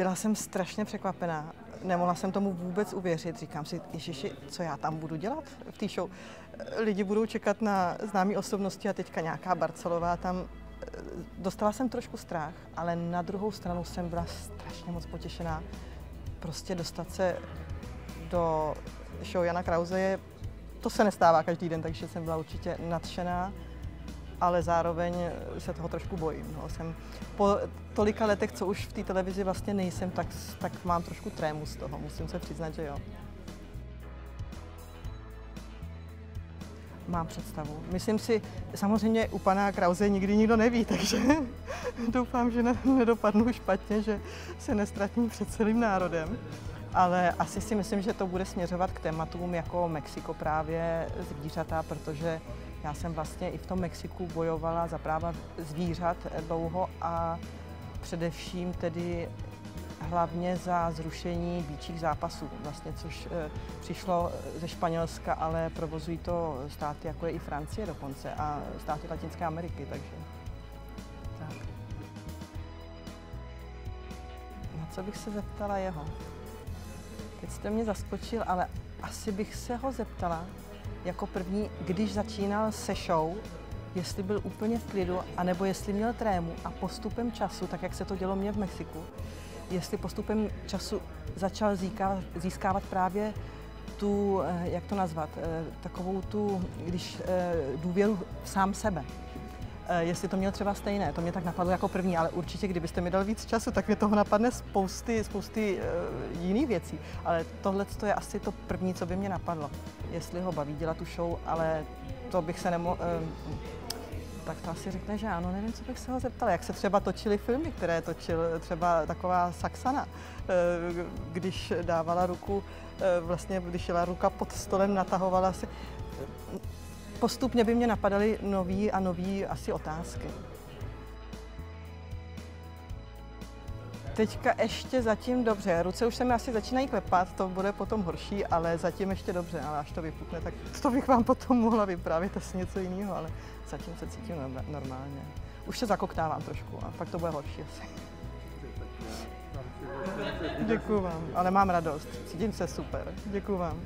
Byla jsem strašně překvapená. Nemohla jsem tomu vůbec uvěřit. Říkám si, Ježiši, co já tam budu dělat v té show? Lidi budou čekat na známé osobnosti a teďka nějaká Barcelová tam. Dostala jsem trošku strach, ale na druhou stranu jsem byla strašně moc potěšená. Prostě dostat se do show Jana Krause je, to se nestává každý den, takže jsem byla určitě nadšená ale zároveň se toho trošku bojím. No. Jsem po tolika letech, co už v té televizi vlastně nejsem, tak, tak mám trošku trému z toho, musím se přiznat, že jo. Mám představu. Myslím si, samozřejmě u pana Krause nikdy nikdo neví, takže doufám, že nedopadnu špatně, že se nestratím před celým národem. Ale asi si myslím, že to bude směřovat k tématům jako Mexiko právě zvířata, protože já jsem vlastně i v tom Mexiku bojovala za práva zvířat dlouho a především tedy hlavně za zrušení býčích zápasů, vlastně, což e, přišlo ze Španělska, ale provozují to státy, jako je i Francie dokonce a státy Latinské Ameriky, takže tak. Na co bych se zeptala jeho? Teď jste mě zaskočil, ale asi bych se ho zeptala, jako první, když začínal se show, jestli byl úplně v klidu, anebo jestli měl trému a postupem času, tak jak se to dělo mě v Mexiku, jestli postupem času začal získávat, právě tu, eh, jak to nazvat, eh, takovou tu, když eh, důvěru sám sebe. Eh, jestli to měl třeba stejné. To mě tak napadlo jako první, ale určitě, kdybyste mi dal víc času, tak mě toho napadne spousty, spousty uh, jiných věcí. Ale tohle je asi to první, co by mě napadlo. Jestli ho baví dělat tu show, ale to bych se nemohl... Uh, tak to asi řekne, že ano, nevím, co bych se ho zeptala. Jak se třeba točily filmy, které točil třeba taková Saxana, když dávala ruku, vlastně když jela ruka pod stolem, natahovala se postupně by mě napadaly nový a nový asi otázky. Teďka ještě zatím dobře. Ruce už se mi asi začínají klepat, to bude potom horší, ale zatím ještě dobře. Ale až to vypukne, tak to bych vám potom mohla vyprávět asi něco jiného, ale zatím se cítím normálně. Už se zakoktávám trošku a pak to bude horší asi. Děkuji vám, ale mám radost. Cítím se super. Děkuji vám.